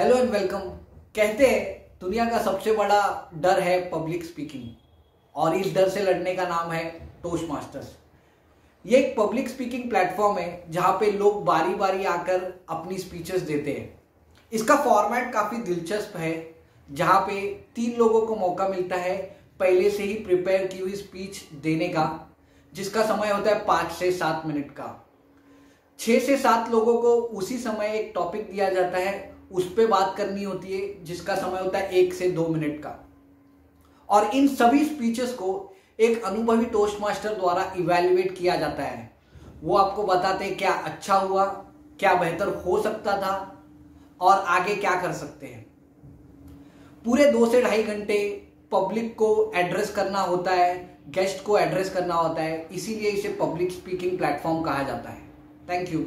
Hello and welcome कहते हैं, दुनिया का सबसे बड़ा डर है पब्लिक स्पीकिंग और इस डर से लड़ने का नाम है टोस्ट मास्टर्स ये एक पब्लिक स्पीकिंग प्लेटफॉर्म है, जहाँ पे लोग बारी बारी आकर अपनी स्पीचेस देते हैं. इसका फॉर्मेट काफ़ी दिलचस्प है, जहाँ पे तीन लोगों को मौका मिलता है पहले से ही प्रिपेयर की हुई स्पीच देने का, जिसका समय होता है पाँच से सात मिनट का. छः से सात लोगों को उसी समय एक टॉपिक दिया जाता है उस पर बात करनी होती है, जिसका समय होता है एक से दो मिनट का। और इन सभी स्पीचेस को एक अनुभवी टोस्ट मास्टर द्वारा इवेल्युएट किया जाता है। वो आपको बताते हैं क्या अच्छा हुआ, क्या बेहतर हो सकता था, और आगे क्या कर सकते हैं। पूरे दो से ढाई घंटे पब्लिक को एड्रेस करना होता है गेस्ट को एड्रेस करना होता है, इसीलिए इसे पब्लिक स्पीकिंग प्लेटफॉर्म कहा जाता है। Thank you